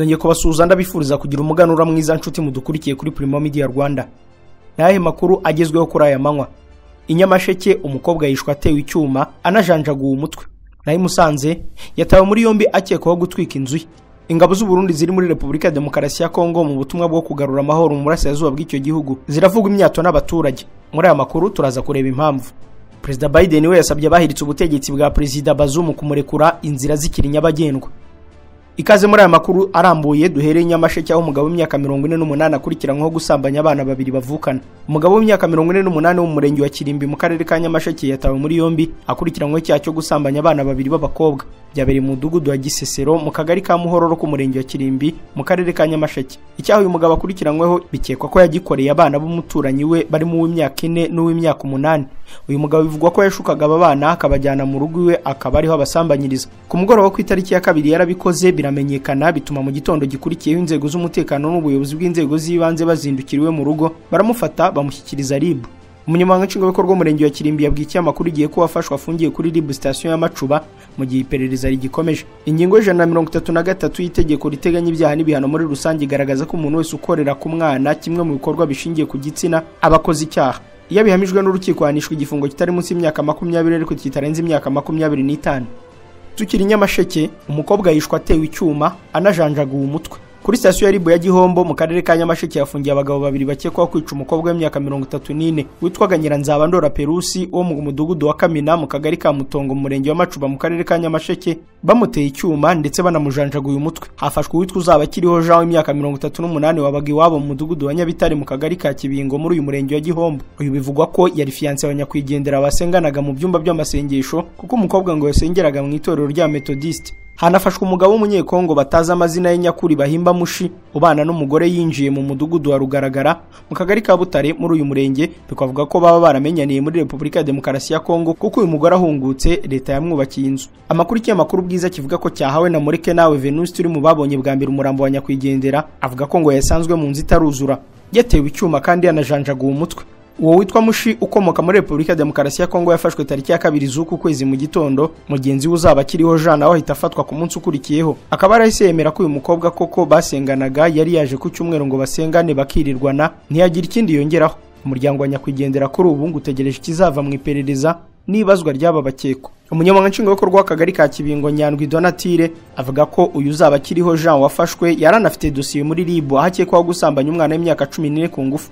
nongeye kubasuhuza ndabifuriza kugira umuganura mwiza nshuti mudukurikiye kuri Primo Media Rwanda. Ni makuru agezweho kuri aya manywa. I Nyamasheke umukobwa yishwe atewe icyuma anajanjaguwe umutwe. Naho i Musanze yatawe muri yombi akekwaho gutwika inzu ye. Ingabo z'u Burundi ziri muri Repubulika ya Demokarasi ya Kongo mu butumwa bwo kugarura amahoro mu burasirazuba bw'icyo gihugu. Ziravuga imyato n'abaturage. Muri aya makuru turaza kureba impamvu. Perezida Biden we yasabye abahiritse ubutegetsi bwa Perezida Bazoum kumurekura inzira zikiri nyabagendwa. Ikaze muri aya makuru arambuye duhereye Nyamasheke aho umugabo w'imyaka mirongo ine n'umunani akurikiranyweho gusambanya abana babiri bavukana. Umugabo w'imyaka mirongo ine n'umunani wo mu murenge wa Kirimbi mu karere ka Nyamasheke yatawe muri yombi akurikiranyweho icyaha cyo gusambanya abana babiri b'abakobwa. Byabereye mu mudugudu wa Gisesero mu kagari ka Muhororo k'umurenge wa Kirimbi mu karere ka Nyamasheke. Icyaha uyu mugabo akurikiranyweho bikekwa ko yagikoreye abana b'umuturanyi we barimo uw'imyaka ine n'uw'imyaka umunani. Uyu mugabo bivugwa ko yashukaga aba bana akabajyana mu rugo iwe akaba ariho abasambanyiriza. Ku mugoroba ku itariki ya kabiri yarabikoze biramenyekana bituma mu gitondo gikurikiyeho inzego z'umutekano n'ubuyobozi bw'inzego z'ibanze bazindukira iwe mu rugo baramufata bamushyikiriza RIB. Umunyamabanga nshingwabikorwa w'umurenge wa Kirimbi yabwiye ikinyamakuru igihe ko wafashwe afungiye kuri RIB sitasiyo ya Macuba mu gihe iperereza rigikomeje. Ingingo y'ijana na mirongo itatu na gatatu y'itegeko riteganya ibyaha n'ibihano muri rusange igaragaza ko umuntu wese ukorera ku mwana kimwe mu bikorwa bishingiye ku gitsina aba akoze icyaha. Iyo bihamijwe n'urukiko hanishwa igifungo kitari munsi y'imyaka makumyabiri ariko kitarenze imyaka makumyabiri n'itanu. Tukiri nyamasheke umukobwa yishwe atewe icyuma anajanjaguwe umutwe. Kuri sitasiyo ya ribu ya gihombo mu karere ka nyamasheke yafungiye abagabo babiri bakekwaho kwica umukobwa w'imyaka mirongo itatu n'ine. Witwaga nyiranzabandora perusi wo mu mudugudu wa kamina mu kagari ka mutongo mu murenge wa macuba mu karere ka nyamasheke bamuteye icyuma ndetse banamujanjaguye umutwe. Hafashwe uwitwa uzaba akiriho jean w'imyaka mirongo itatu n'umunani wabaga iwabo mu mudugudu wa nyabitare mu kagari ka kibingo muri uyu murenge wa gihombo. Uyu bivugwa ko yari fiyanse wa nyakwigendera basenganaga mu byumba by'amasengesho kuko umukobwa ngo yasengeraga mu itorero rya metodiste hanafashwe umugabo w'umunyekongo batazi amazina ye nyakuri bahimba mushi ubana n'umugore yinjiye mu mudugudu wa rugaragara mu kagari ka butare muri uyu murenge. Bikavuga ko baba baramenyaniye muri repubulika ya demokarasi ya kongo kuko uyu mugore ahungutse leta yamwubakiye inzu. Amakuru y'ikinyamakuru bwiza kivuga ko cyahawe na mureke nawe venuste uri mu babonye bwa mbere umurambo wa nyakwigendera avuga ko ngo yasanzwe mu nzu itaruzura. Yatewe icyuma kandi yanajanjaguwe umutwe uwo witwa mushi ukomoka muri repubulika ya demokarasi ya kongo yafashwe tariki ya kabiri z'uku kwezi mu gitondo mugenzi we uzaba akiriho jean nawe ahita afatwa ku munsi ukurikiyeho. Akaba yarahise yemera ko uyu mukobwa koko basenganaga yari yaje ku cyumweru ngo basengane bakirirwana ntiyagira ikindi yongeraho. Umuryango wa nyakwigendera kuri ubu ngo utegereje ikizava mu iperereza n'ibazwa ry'aba bakekwa. Umunyamabanga nshingwabikorwa w'akagari ka kibingo nyandwi donatire avuga ko uyu uzaba akiriho jean wafashwe yari anafite dosiye muri ribu aho akekwaho gusambanya umwana w'imyaka cumi n'ine ku ngufu.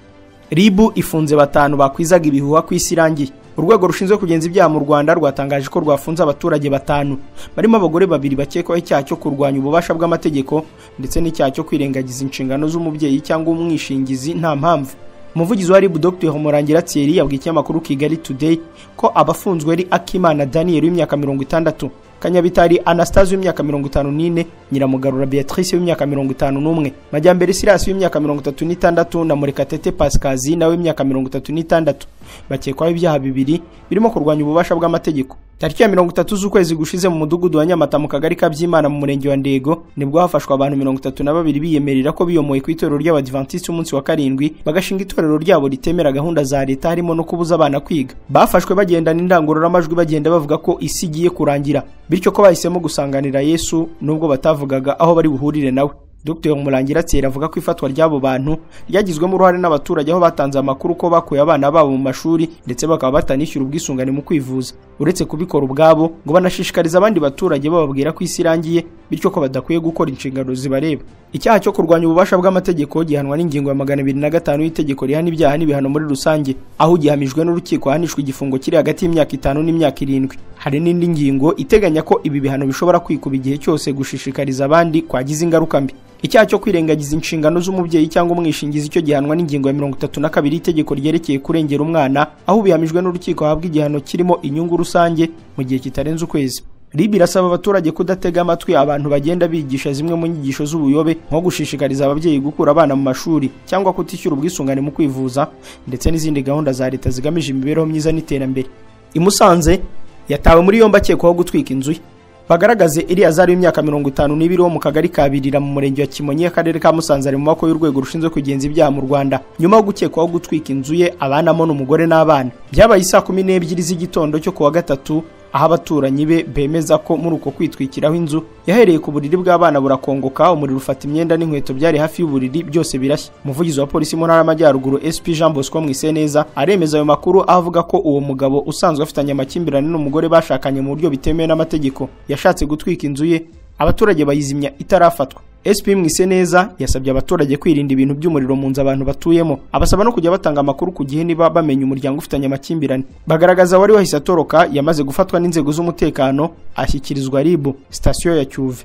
Ribu ifunze batanu bakwizaga ibihuha ku isi irangiye. Urwego rushinzwe kugenza ibyaha mu rwanda rwatangaje ko rwafunze abaturage batanu. Barimo abagore babiri bakekwaho icyaha cyo kurwanya ububasha bw'amategeko ndetse n'icyaha cyo kwirengagiza inshingano z'umubyeyi cyangwa umwishingizi nta mpamvu. Umuvugizi wa ribu dr. Homorangira thierry yabwiye ikinyamakuru kigali today ko abafunzwe ari akimana daniel w'imyaka mirongo itandatu. Kanyabitari anastase w'imyaka mirongo itanu n'ine nyiramugarura beatrice w'imyaka mirongo itanu n'umwe majyambere sirasi w'imyaka mirongo itatu n'itandatu na murekatete pasikazi nawe w'imyaka mirongo itatu n'itandatu. Bakekwaho ibyaha bibiri birimo kurwanya ububasha bw'amategeko. Tariki ya mirongo itatu z'ukwezi gushize mu mudugudu wa nyamata mu kagari ka byimana mu murenge wa ndego ni bwo hafashwe abantu mirongo itatu na babiri biyemerera ko biyomoye ku itorero ry'abadivantisiti umunsi wa karindwi bagashinga itorero ryabo ritemera gahunda za leta harimo no kubuza abana kwiga. Bafashwe bagendana indangururamajwi bagenda bavuga ko isi igiye kurangira bityo ko bahisemo gusanganira yesu nubwo batavugaga aho bari buhurire nawe. Dr. Murangira avuga ko ifatwa ry'abo bantu ryagizwemo uruhare n'abaturage aho batanze amakuru ko bakuye abana babo mu mashuri ndetse bakaba batanishyura ubwisungane mu kwivuza. Uretse kubikora ubwabo ngo banashishikariza abandi baturage bababwira ko isi irangiye bityo ko badakwiye gukora inshingano zibareba. Icyaha cyo kurwanya ububasha bw'amategeko gihanwa n'ingingo ya magana abiri na gatanu y'itegeko rihana ibyaha n'ibihano muri rusange aho gihamijwe n'urukiko ahanishwa igifungo kiri hagati y'imyaka itanu n'imyaka irindwi. Hari n'indi ngingo iteganya ko ibi bihano bishobora kwikuba igihe cyose gushishikariza abandi kwagiza ingaruka mbi. Icyaha cyo kwirengagiza inshingano z'umubyeyi cyangwa umwishingizi cyo gihanwa n'ingingo ya mirongo itatu na kabiri y'itegeko ryerekeye kurengera umwana aho ubihamijwe n'urukiko ahabwa igihano kirimo inyungu rusange mu gihe kitarenze ukwezi. Ribi irasaba abaturage kudatega amatwi abantu bagenda bigisha zimwe mu nyigisho z'ubuyobe nko gushishikariza ababyeyi gukura abana mu mashuri cyangwa kutishyura ubwisungane mu kwivuza ndetse n'izindi gahunda za leta zigamije imibereho myiza n'iterambere. I Musanze yatawe muri yombi akekwaho gutwika inzu ye. Bagaragaze Eliyazari w'imyaka mirongo itanu n'ibiri wo mu kagari ka Birira mu murenge wa Kimonyi akarere ka Musanze ari mu maboko y'urwego rushinzwe kugenza ibyaha mu Rwanda. Nyuma yo gukekwaho gutwika inzu ye abanamo n'umugore n'abana. Byabaye isaa kumi n'ebyiri z'igitondo cyo kuwa gatatu aho abaturanyi be bemeza ko muri uko kwitwikiraho inzu yahereye ku buriri bw'abana burakongoka umuriro ufata imyenda n'inkweto byari hafi y'uburiri byose birashya. Umuvugizi wa polisi mu ntara y'amajyaruguru sp jean bosco mwiseneza aremeza ayo makuru aho avuga ko uwo mugabo usanzwe afitanye amakimbirane n'umugore bashakanye mu buryo bitemewe n'amategeko. Yashatse gutwika inzu ye abaturage bayizimya itarafatwa. SP Mwiseneza yasabye abaturage kwirinda ibintu by'umuriro mu nzu abantu batuyemo. Abasaba no kujya batanga amakuru ku gihe niba bamenya umuryango ufitanye amakimbirane. Bagaragaza wari wahise atoroka yamaze gufatwa n'inzego z'umutekano ashyikirizwa RIB sitasiyo ya Cyuve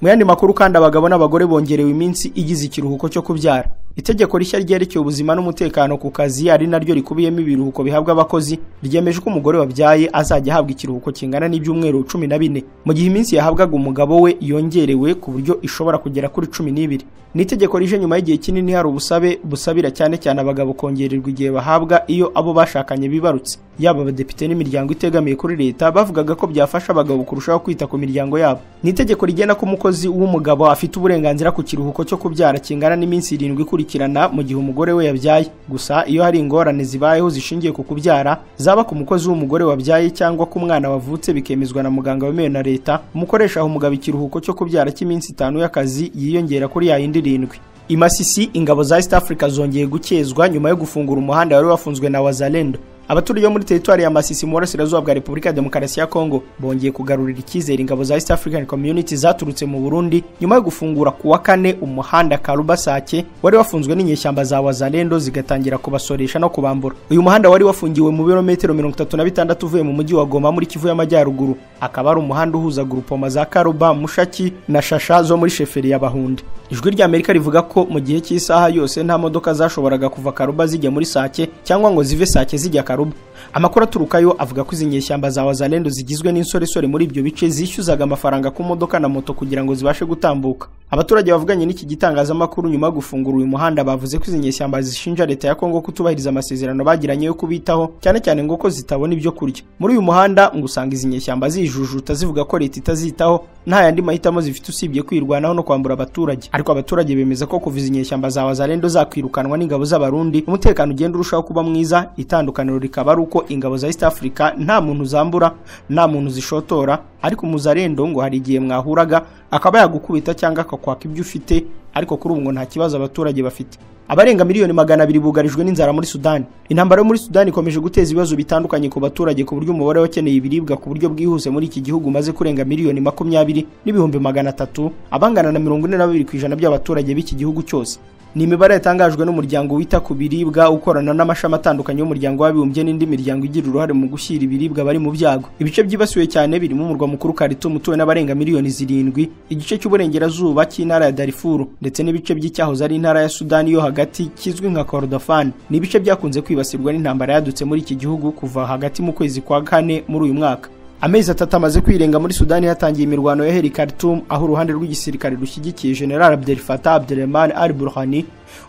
mu yandi makuru kandi abagabo n'abagore bongerewe iminsi igize ikiruhuko cyo kubyara. Itegeko rishya ryerekeye ubuzima n'umutekano ku kazi ari naryo rikubiyemo ibiruhuko bihabwa abakozi ryemeje ko umugore wabyaye azajya ahabwa ikiruhuko kingana n'ibyumweru cumi na bine. Mu gihe iminsi yahabwaga umugabo we yongerewe ku buryo ishobora kugera kuri cumi n'ibiri. Ni itegeko rije nyuma y'igihe kinini hari ubusabe busabira cyane cyane abagabo kongererwa igihe bahabwa iyo abo bashakanye bibarutse. Yaba abadepite n'imiryango itegamiye kuri leta bavugaga ko byafasha abagabo kurushaho kwita ku miryango yabo. Ni itegeko rigena ko umukozi w'umugabo afite uburenganzira ku kiruhuko cyo kubyara kingana n'iminsi irindwi ikurikirana mu gihe umugore we yabyaye. Gusa iyo hari ingorane zibayeho zishingiye ku kubyara zaba ku mukozi w'umugore wabyaye cyangwa ku mwana wavutse bikemezwa na muganga wemewe na leta. Umukoresha aha umugabo ikiruhuko cyo kubyara cy'iminsi itanu y'akazi yiyongera kuri ya yindi irindwi i Masisi ingabo za East Africa zongeye gukezwa nyuma yo gufungura umuhanda wari wafunzwe na Wazalendo. Abaturage bo muri teritwari ya Masisi mu burasirazuba bwa Repubulika ya Demokarasi ya Kongo bongeye kugarurira icyizere ingabo za East African Community zaturutse mu Burundi nyuma yo gufungura ku wa kane umuhanda Karuba Sake wari wafunzwe n'inyeshyamba za Wazalendo zigatangira kubasoresha no kubambura. Uyu muhanda wari wafungiwe mu birometero mirongo itatu na bitandatu uvuye mu mujyi wa Goma muri Kivu y'Amajyaruguru. Akaba ari umuhanda uhuza grupoma za Karuba Mushaki na Shasha zo muri sheferi ya Bahunde. Ijwi rya Amerika rivuga ko mu gihe cy'isaha yose nta modoka zashoboraga kuva Karuba zijya muri Sake cyangwa ngo zive Sake zijya Karuba amakuru aturukayo avuga ko izi nyeshyamba za wazalendo zigizwe n'insoresore muri ibyo bice zishyuzaga amafaranga ku modoka na moto kugira ngo zibashe gutambuka. Abaturage bavuganye n'iki gitangazamakuru nyuma yo gufungura uyu muhanda bavuze ko izi nyeshyamba zishinja leta ya kongo kutubahiriza amasezerano bagiranye yo kubitaho cyane cyane ngo ko zitabona ibyo kurya. Muri uyu muhanda ngo usanga izi nyeshyamba zijujuta zivuga ko leta itazitaho nta yandi mahitamo zifite usibye kwirwanaho no kwambura abaturage. Ariko abaturage bemeza ko kuva izi nyeshyamba za wazalendo zakwirukanwa n'ingabo z'abarundi umutekano ugenda urushaho kuba mwiza itandukaniro rikaba ari uko ingabo za East Africa nta muntu zambura nta muntu zishotora. Ariko muzarendo ngo hari igihe mwahuraga akaba yagukubita cyangwa akakwaka ibyo ufite ariko kuri ubu ngo nta kibazo abaturage bafite. Abarenga miliyoni magana abiri bugarijwe n'inzara muri Sudani. Intambara yo muri Sudani ikomeje guteza ibibazo bitandukanye ku baturage ku buryo umubare w'abakeneye ibiribwa ku buryo bwihuse muri iki gihugu umaze kurenga miliyoni makumyabiri n'ibihumbi magana atatu abangana na mirongo ine na babiri ku ijana by'abaturage b'iki gihugu cyose. Ni imibare yatangajwe n'umuryango wita ku biribwa ukorana n'amashami atandukanye y'umuryango w'abibumbye n'indi miryango igira uruhare mu gushyira ibiribwa bari mu byago. Ibice byibasiwe cyane birimo umurwa mukuru Khartoum utuwe n'abarenga miliyoni zirindwi igice cy'uburengerazuba cy'intara ya Darfur ndetse n'ibice by'icyahoze ari intara ya Sudani yo hagati kizwi nka Kordofan. Ni ibice byakunze kwibasirwa n'intambara yadutse muri iki gihugu kuva hagati mu kwezi kwa kane muri uyu mwaka. Amezi atatu amaze kwirenga muri Sudani hatangiye imirwano ya Heri Khartoum aho uruhande rw'igisirikare rushyigikiye General Abdel Fattah Abdelrahman al-Burhani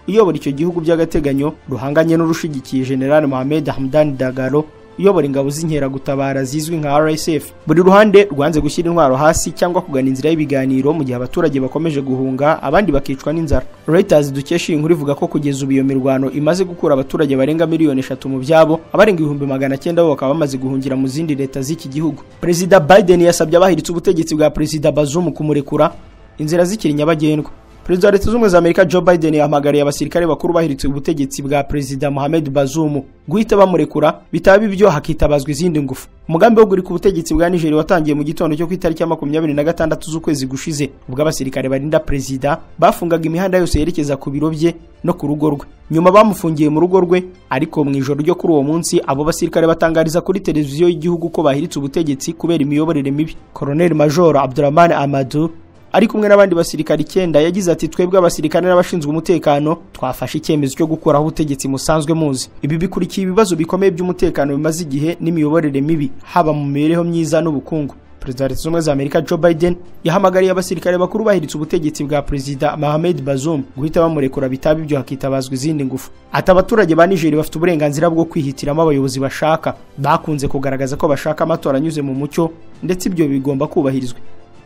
uyobora icyo gihugu by'agateganyo ruhanganye n'urushigikiye General Mohamed Hamdan Dagalo. Uyobora ingabo z'inkeragutabara zizwi nka RSF buri ruhande rwanze gushyira intwaro hasi cyangwa kugana inzira y'ibiganiro mu gihe abaturage bakomeje guhunga abandi bakicwa n'inzara. Reuters dukesha iyi nkuru ivuga ko kugeza ubu iyo mirwano imaze gukura abaturage barenga miliyoni eshatu mu byabo abarenga ibihumbi magana cyenda bo bakaba bamaze guhungira mu zindi leta z'iki gihugu. Perezida Biden yasabye abahiritse ubutegetsi bwa Perezida Bazoum kumurekura. Inzira zikiri nyabagendwa. Perezida wa Leta Zunze za Amerika Joe Biden yahamagariye abasirikare bakuru bahiritse ubutegetsi bwa Perezida Mohamed Bazoum. Guhita bamurekura bitaba ibyo hakitabazwa izindi ngufu. Umugambi wo gurika ubutegetsi bwa Nigeria watangiye mu gitondo cyo ku itariki ya makumyabiri na gatandatu z'ukwezi gushize ubwo abasirikare barinda perezida bafungaga imihanda yose yerekeza ku biro bye no ku rugo rwe. Nyuma bamufungiye mu rugo rwe ariko mu ijoro ryo kuri uwo munsi abo basirikare batangariza kuri televiziyo y'igihugu ko bahiritse ubutegetsi kubera imiyoborere mibi. Colonel Major Abdurrahman Amadou ari kumwe n'abandi basirikare icyenda yagize ati twebwe abasirikare n'abashinzwe umutekano twafashe icyemezo cyo gukuraho ubutegetsi musanzwe muzi. Ibi bikurikiye ibibazo bikomeye by'umutekano bimaze igihe n'imiyoborere mibi haba mu mibereho myiza n'ubukungu. Perezida wa leta zunze ubumwe za amerika joe biden yahamagariye abasirikare bakuru bahiritse ubutegetsi bwa perezida mohamed bazoum guhita bamurekura bitaba ibyo hakitabazwa izindi ngufu. Ati abaturage ba nigeria bafite uburenganzira bwo kwihitiramo abayobozi bashaka. Bakunze kugaragaza ko bashaka amatora anyuze mu mucyo ndetse ibyo bigomba kubahirizwa.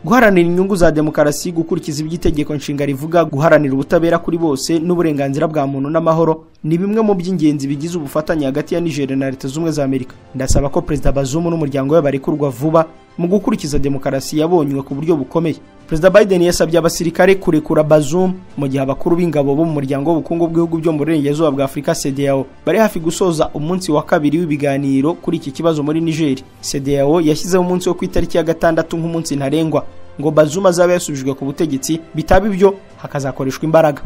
Guharanira inyungu za demokarasi gukurikiza ibyo itegeko nshinga rivuga guharanira ubutabera kuri bose n'uburenganzira bwa muntu n'amahoro ni bimwe mu by'ingenzi bigize ubufatanye hagati ya nigeria na leta z'ubumwe za amerika. Ndasaba ko perezida bazumu n'umuryango we barekurwa vuba mu gukurikiza demokarasi yabonywe ku buryo bukomeye. Perezida biden yasabye abasirikare kurekura bazum mu gihe abakuru b'ingabo bo mu muryango w'ubukungu bw'ibihugu byo mu burengerazuba bwa afurika cdao bari hafi gusoza umunsi wa kabiri w'ibiganiro kuri iki kibazo muri nigeri cdao yashyizeho umunsi wo ku itariki ya gatandatu nk'umunsi ntarengwa ngo bazum azabe yasubijwe ku butegetsi bitaba ibyo hakazakoreshwa imbaraga.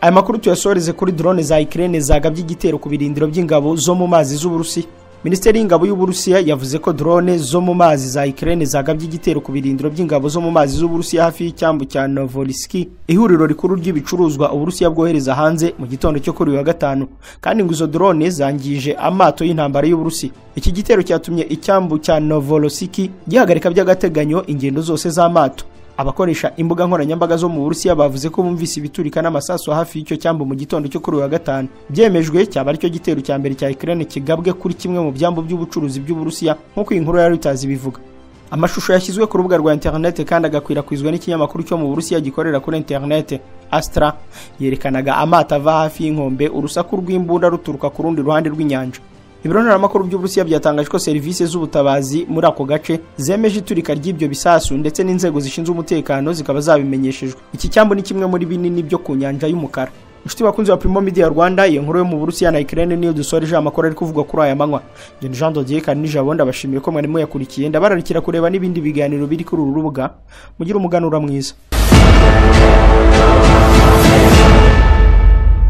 Aya makuru tuyasoreze kuri drone za Ukraine zagabye igitero ku birindiro by'ingabo zo mu mazi z'Uburusiya. Minisiteri y'ingabo y'Uburusiya yavuze ko drone zo mu mazi za Ukraine zagabye igitero ku birindiro by'ingabo zo mu mazi z'Uburusiya hafi y'icyambu cya Novorossiysk ihuriro rikuru ry'ibicuruzwa Uburusiya bwohereza hanze mu gitondo cyo kuri uyu wa gatanu. Kandi ngo izo drone zangije amato y'intambara y'Uburusiya. Iki gitero cyatumye icyambu cya Novorossiysk gihagarika by'agateganyo ingendo zose z'amato. Abakoresha imbuga nkoranyambaga zo mu Burusiya bavuze ko bumvise ibiturika n'amasasu hafi y'icyo cyambu mu gitondo cyo kuri uyu wa gatanu. Byemejwe cyaba ari cyo gitero cya mbere cya Ukraine kigabwe kuri kimwe mu byambu by'ubucuruzi by'Uburusiya nk'uko iyi nkuru ya Reuters ibivuga. Amashusho yashyizwe ku rubuga rwa internet kandi agakwirakwizwa n'ikinyamakuru cyo mu Burusiya gikorera kuri internet Astra yerekanaga amato ava hafi y'inkombe urusaku rw'imbunda ruturuka ku rundi ruhande rw'inyanja. Ibiro ntaramakuru by'uburusiya byatangaje ko serivisi z'ubutabazi muri ako gace zemeje iturika ry'ibyo bisasu ndetse n'inzego zishinzwe umutekano zikaba zabimenyeshejwe. Iki cyambu ni kimwe muri binini byo ku nyanja y'umukara. Inshuti bakunzi ba Primo Media Rwanda iyo nkuru yo mu Burusiya na Ukraine niyo dusoreje amakuru ari kuvugwa kuri aya manywa. Jean Jean Dodier kandi nijabo ndabashimiye ko mwarimo yakurikiye ndabararikira kureba n'ibindi biganiro biri kuri uru rubuga. Mugira umuganura mwiza.